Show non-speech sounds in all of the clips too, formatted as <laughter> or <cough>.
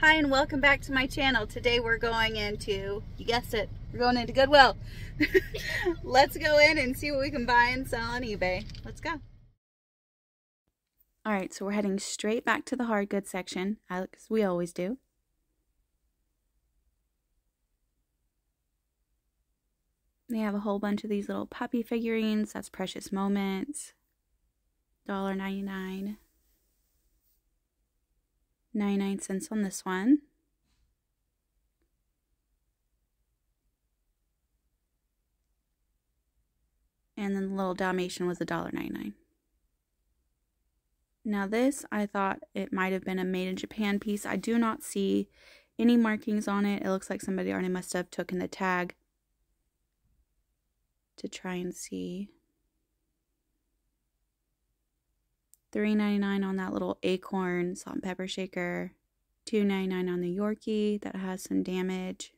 Hi and welcome back to my channel. Today we're going into, you guessed it, we're going into Goodwill. <laughs> Let's go in and see what we can buy and sell on eBay. Let's go. Alright, so we're heading straight back to the hard goods section, as we always do. They have a whole bunch of these little puppy figurines. That's Precious Moments. $1.99. 99 cents on this one. And then the little Dalmatian was $1.99. Now this, I thought it might have been a made in Japan piece. I do not see any markings on it. It looks like somebody already must have taken the tag to try and see. $3.99 on that little acorn salt and pepper shaker. $2.99 on the Yorkie that has some damage.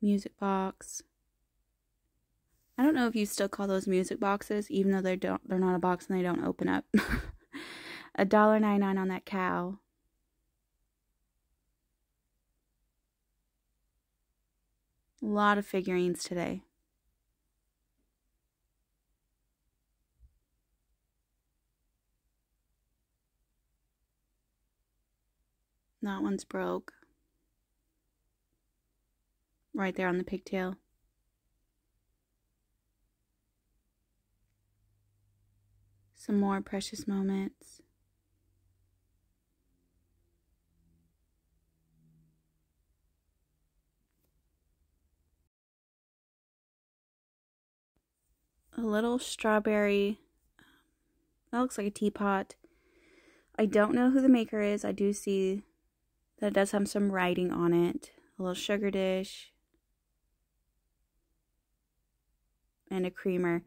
Music box. I don't know if you still call those music boxes, even though they don't they're not a box and they don't open up. <laughs> a dollar ninety nine on that cow. A lot of figurines today. That one's broke. Right there on the pigtail. Some more precious moments. A little strawberry. Um, that looks like a teapot. I don't know who the maker is. I do see that does have some writing on it. A little sugar dish. And a creamer.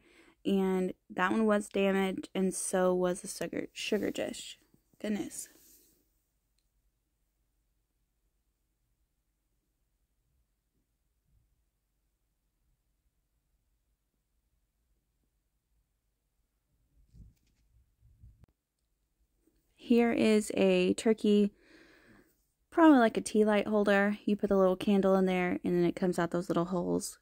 And that one was damaged, and so was the sugar, sugar dish. Goodness. Here is a turkey probably like a tea light holder. You put a little candle in there and then it comes out those little holes.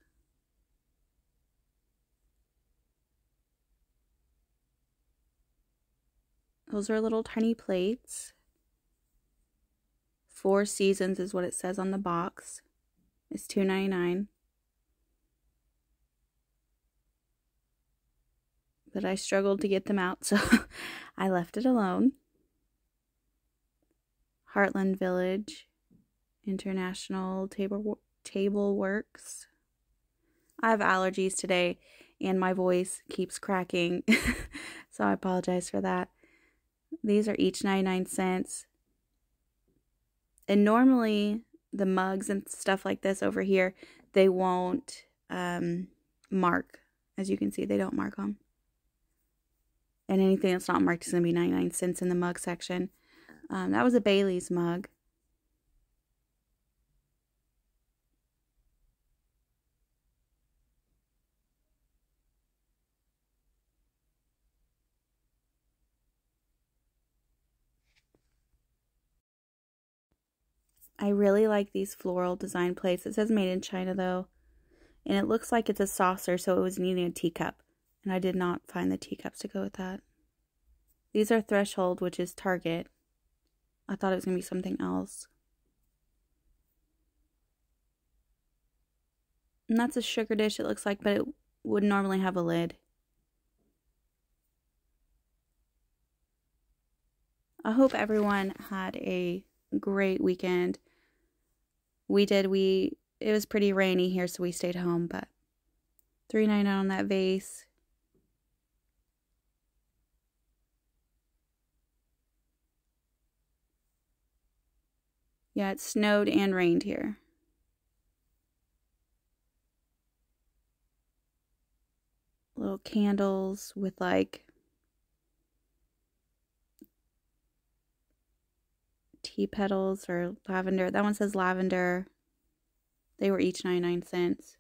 Those are little tiny plates. Four seasons is what it says on the box. It's two ninety nine. But I struggled to get them out, <laughs> so I left it alone. Heartland Village, International Table Table Works. I have allergies today and my voice keeps cracking. <laughs> so I apologize for that. These are each 99 cents. And normally the mugs and stuff like this over here, they won't um, mark. As you can see, they don't mark them. And anything that's not marked is going to be 99 cents in the mug section. Um, that was a Bailey's mug. I really like these floral design plates. It says made in China though. And it looks like it's a saucer, so it was needing a teacup. And I did not find the teacups to go with that. These are Threshold, which is Target. I thought it was going to be something else. And that's a sugar dish, it looks like, but it would normally have a lid. I hope everyone had a great weekend. We did. We it was pretty rainy here, so we stayed home, but three ninety nine on that vase. Yeah, it snowed and rained here. Little candles with like tea petals or lavender. That one says lavender. They were each 99 cents.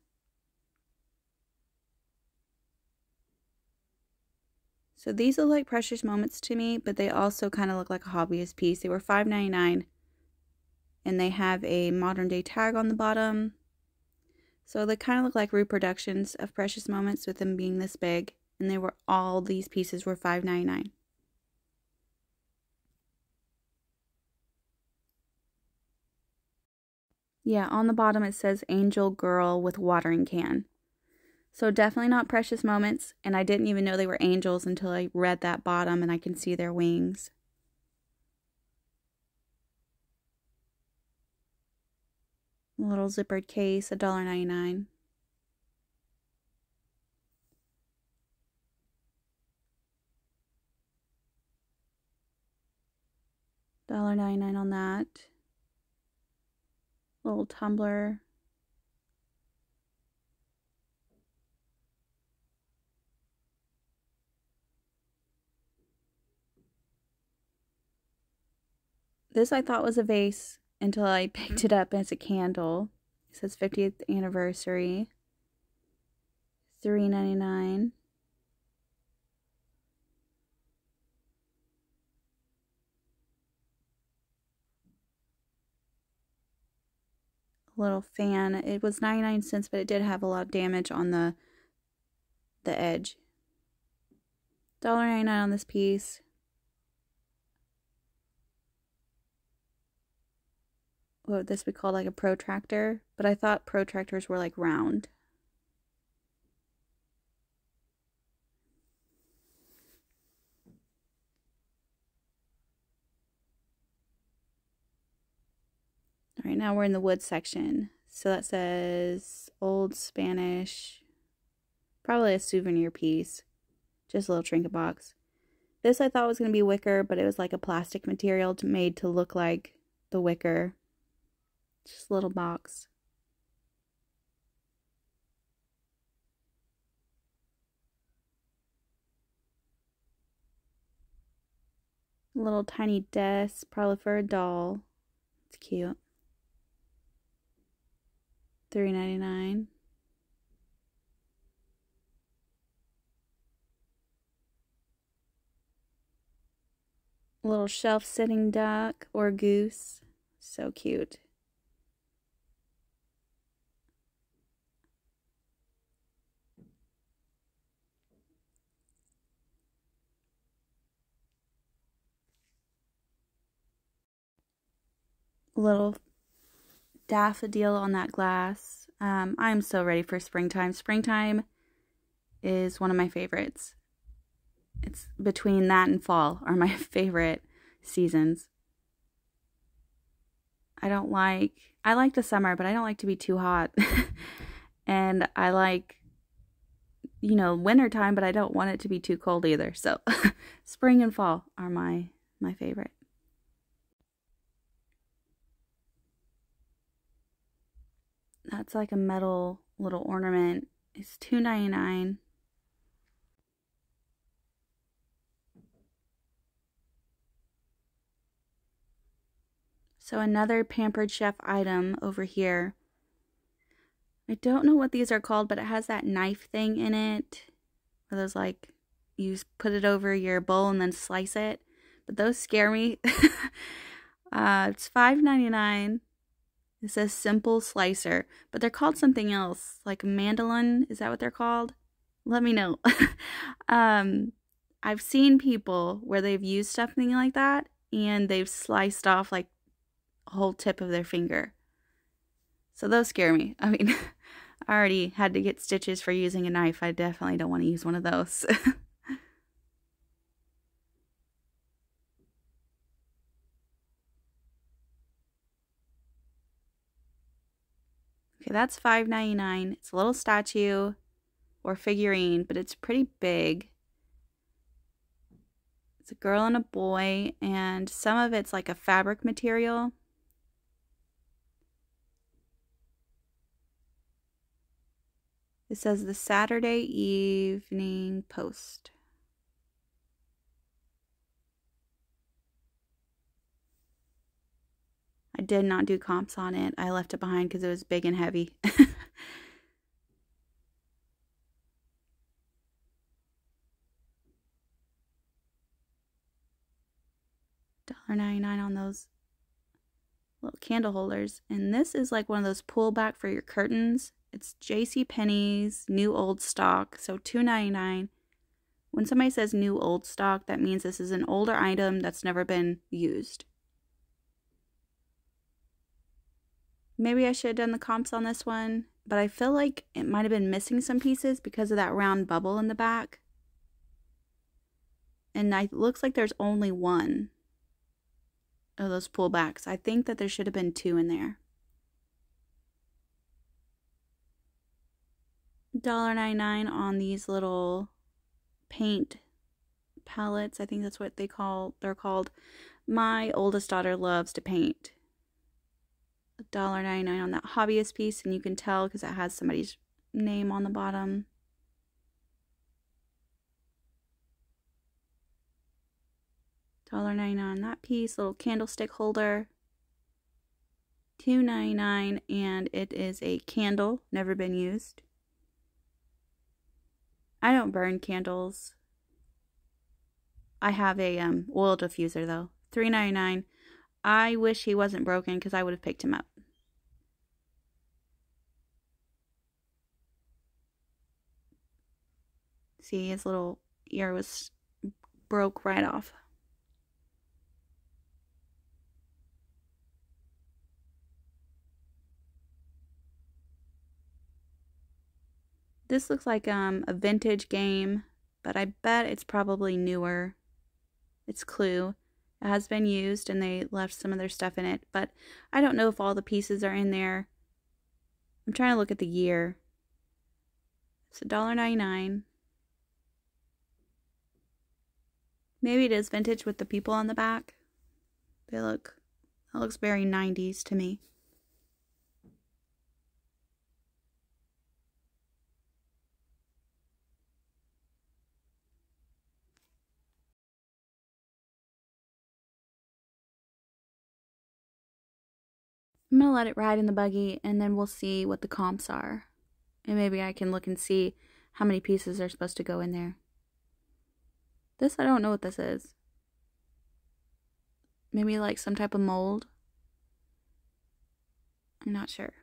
So these look like precious moments to me, but they also kind of look like a hobbyist piece. They were $5.99 and they have a modern day tag on the bottom. So they kind of look like reproductions of precious moments with them being this big. And they were all these pieces were $5.99. Yeah, on the bottom it says Angel Girl with watering can. So definitely not precious moments, and I didn't even know they were angels until I read that bottom and I can see their wings. Little zippered case, $1.99. $1.99 on that. Little tumbler. This I thought was a vase until I picked it up as a candle. It says 50th anniversary. Three ninety nine. Little fan. It was 99 cents, but it did have a lot of damage on the the edge. $1.99 on this piece. What would this be called like a protractor but i thought protractors were like round. All right now we're in the wood section. So that says old spanish probably a souvenir piece just a little trinket box. This i thought was going to be wicker but it was like a plastic material made to look like the wicker just a little box. Little tiny desk, probably for a doll. It's cute. Three ninety nine. Little shelf sitting duck or goose. So cute. Little daffodil on that glass. Um, I'm so ready for springtime. Springtime is one of my favorites. It's between that and fall are my <laughs> favorite seasons. I don't like I like the summer, but I don't like to be too hot. <laughs> and I like you know, wintertime, but I don't want it to be too cold either. So <laughs> spring and fall are my my favorite. That's like a metal little ornament. It's two ninety nine. So another Pampered Chef item over here. I don't know what these are called, but it has that knife thing in it. Where those like, you put it over your bowl and then slice it. But those scare me. <laughs> uh, it's five ninety nine. It says simple slicer, but they're called something else, like mandolin. Is that what they're called? Let me know. <laughs> um, I've seen people where they've used something like that and they've sliced off like a whole tip of their finger. So those scare me. I mean, <laughs> I already had to get stitches for using a knife. I definitely don't want to use one of those. <laughs> Okay, that's five ninety nine. It's a little statue or figurine, but it's pretty big. It's a girl and a boy, and some of it's like a fabric material. It says the Saturday Evening Post. did not do comps on it. I left it behind because it was big and heavy. <laughs> $1.99 on those little candle holders. And this is like one of those pull back for your curtains. It's J.C. Penney's new old stock, so $2.99. When somebody says new old stock, that means this is an older item that's never been used. Maybe I should have done the comps on this one, but I feel like it might have been missing some pieces because of that round bubble in the back. And it looks like there's only one of those pullbacks. I think that there should have been two in there. $1.99 on these little paint palettes. I think that's what they call they're called. My oldest daughter loves to paint. $1.99 on that hobbyist piece, and you can tell because it has somebody's name on the bottom. $1.99 on that piece, little candlestick holder. $2.99 and it is a candle, never been used. I don't burn candles. I have a um, oil diffuser though. $3.99. I wish he wasn't broken because I would have picked him up. See, his little ear was broke right off. This looks like um, a vintage game, but I bet it's probably newer. It's Clue. It has been used and they left some of their stuff in it, but I don't know if all the pieces are in there. I'm trying to look at the year. It's $1.99. Maybe it is vintage with the people on the back. They look, that looks very 90s to me. I'm going to let it ride in the buggy and then we'll see what the comps are. And maybe I can look and see how many pieces are supposed to go in there. This, I don't know what this is. Maybe like some type of mold. I'm not sure.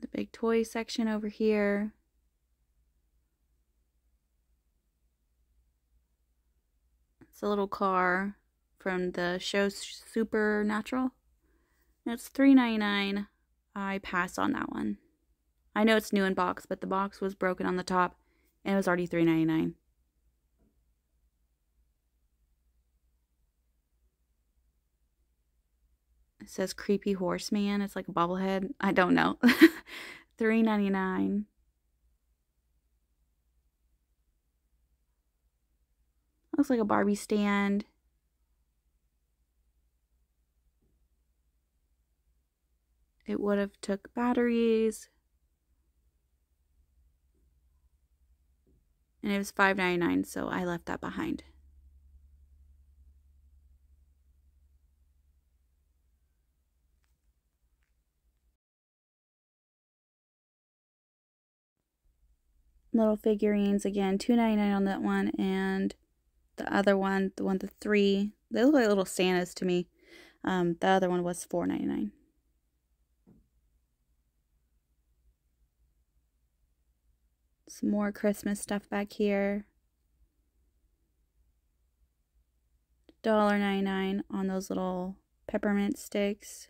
The big toy section over here. It's a little car from the show Supernatural. It's $3.99. I pass on that one. I know it's new in box, but the box was broken on the top and it was already $3.99. It says creepy horseman. It's like a bobblehead. I don't know. <laughs> $3.99. Looks like a Barbie stand. It would have took batteries. And it was $5.99, so I left that behind. Little figurines again, $2.99 on that one, and the other one, the one the three, they look like little Santas to me. Um, the other one was $4.99. Some more Christmas stuff back here. $1.99 on those little peppermint sticks.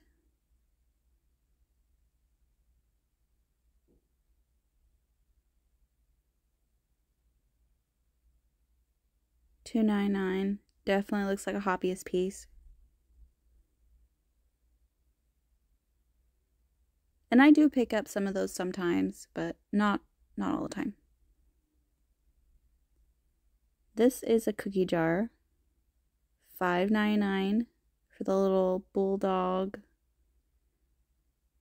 Two nine nine. Definitely looks like a hobbyist piece. And I do pick up some of those sometimes, but not not all the time. This is a cookie jar. Five ninety nine for the little bulldog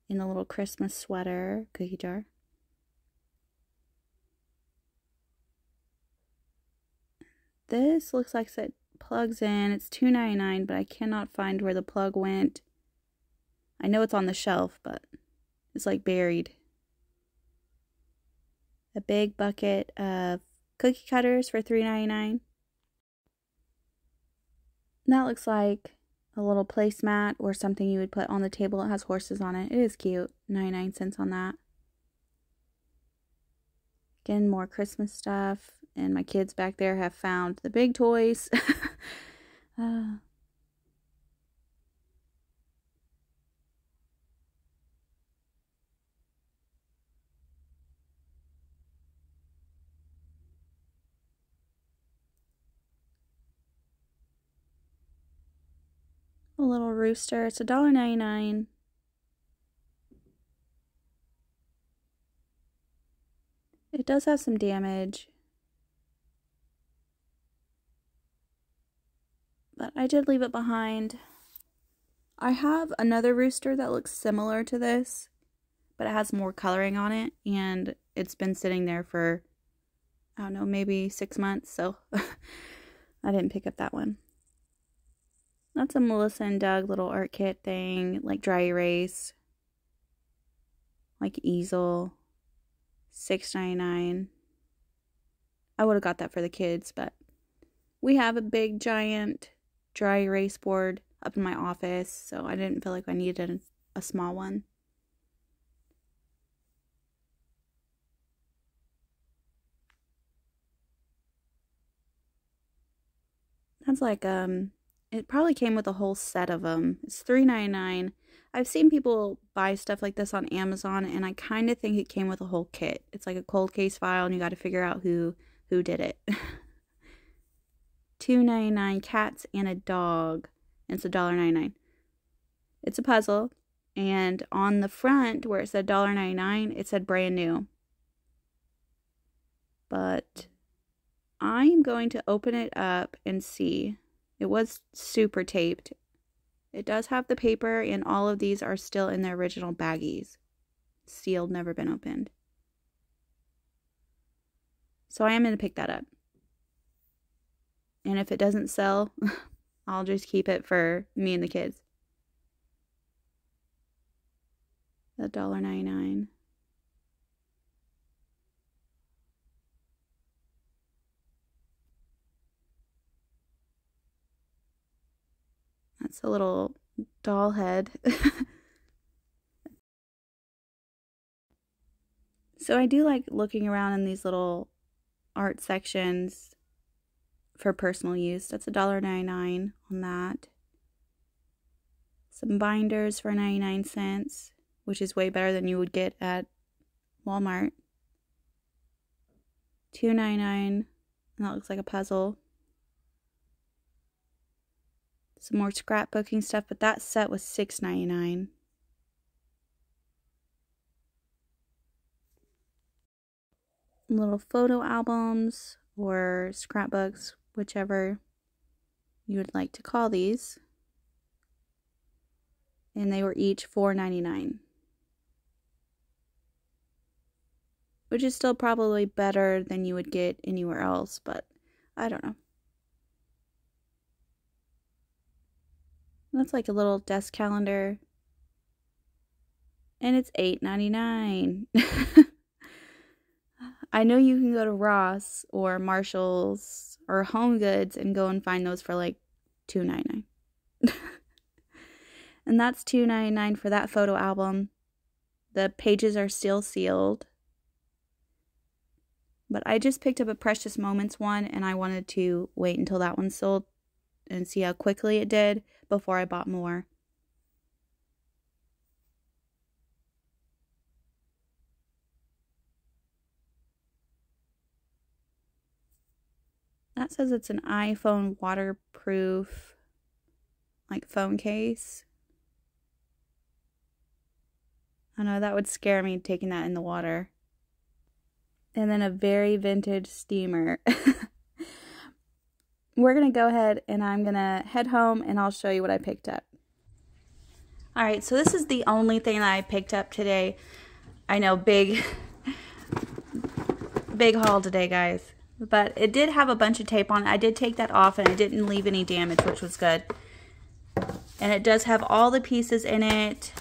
in a little Christmas sweater cookie jar. This looks like it plugs in. It's two ninety nine, but I cannot find where the plug went. I know it's on the shelf, but it's like buried a big bucket of cookie cutters for $3.99 That looks like a little placemat or something you would put on the table. It has horses on it. It is cute. 99 cents on that. Again, more Christmas stuff. And my kids back there have found the big toys. <laughs> uh, a little rooster. It's a dollar ninety nine. It does have some damage. But I did leave it behind. I have another rooster that looks similar to this, but it has more coloring on it, and it's been sitting there for, I don't know, maybe six months, so <laughs> I didn't pick up that one. That's a Melissa and Doug little art kit thing, like dry erase, like easel, six ninety nine. I would have got that for the kids, but we have a big giant dry erase board up in my office, so I didn't feel like I needed a, a small one. That's like um it probably came with a whole set of them. It's three ninety nine. I've seen people buy stuff like this on Amazon, and I kind of think it came with a whole kit. It's like a cold case file, and you got to figure out who who did it. <laughs> Two ninety nine cats and a dog. And it's a dollar ninety nine. It's a puzzle, and on the front where it said dollar ninety nine, it said brand new. But I'm going to open it up and see. It was super taped. It does have the paper, and all of these are still in their original baggies. Sealed, never been opened. So I am going to pick that up. And if it doesn't sell, <laughs> I'll just keep it for me and the kids. The dollar ninety nine. That's a little doll head. <laughs> so I do like looking around in these little art sections for personal use. That's a dollar ninety nine on that. Some binders for 99 cents, which is way better than you would get at Walmart. Two ninety nine, and that looks like a puzzle some more scrapbooking stuff, but that set was $6.99. Little photo albums or scrapbooks, whichever you would like to call these. And they were each $4.99. Which is still probably better than you would get anywhere else, but I don't know. That's like a little desk calendar. And it's $8.99. <laughs> I know you can go to Ross or Marshall's or Home Goods and go and find those for like $2.99. <laughs> and that's $2.99 for that photo album. The pages are still sealed. But I just picked up a Precious Moments one and I wanted to wait until that one sold and see how quickly it did before I bought more. That says it's an iPhone waterproof like phone case. I know that would scare me taking that in the water. And then a very vintage steamer. <laughs> we're going to go ahead and I'm going to head home and I'll show you what I picked up. All right, so this is the only thing that I picked up today. I know, big, <laughs> big haul today, guys. But it did have a bunch of tape on it. I did take that off and it didn't leave any damage, which was good. And it does have all the pieces in it.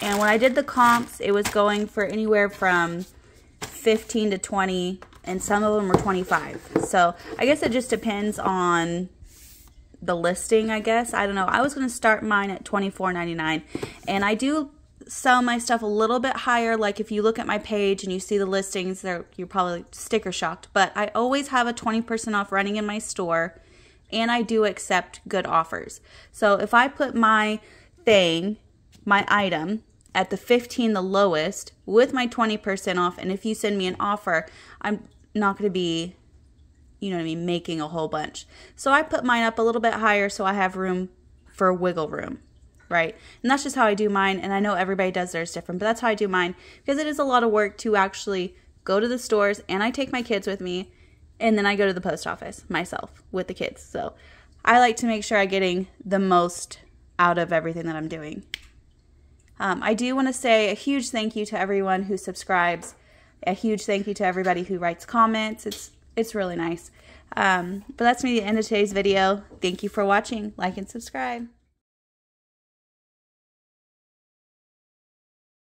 And when I did the comps, it was going for anywhere from 15 to 20 and some of them were 25 so i guess it just depends on the listing, I guess. I don't know. I was going to start mine at $24.99 and I do sell my stuff a little bit higher like if you look at my page and you see the listings there you're probably sticker shocked but i always have a 20% off running in my store and i do accept good offers so if i put my thing my item at the 15 the lowest with my 20% off and if you send me an offer i'm not going to be you know what I mean, making a whole bunch. So I put mine up a little bit higher so I have room for wiggle room, right? And that's just how I do mine. And I know everybody does theirs different, but that's how I do mine because it is a lot of work to actually go to the stores and I take my kids with me and then I go to the post office myself with the kids. So I like to make sure I'm getting the most out of everything that I'm doing. Um, I do want to say a huge thank you to everyone who subscribes. A huge thank you to everybody who writes comments. It's it's really nice. Um, but that's me the end of today's video. Thank you for watching. Like and subscribe.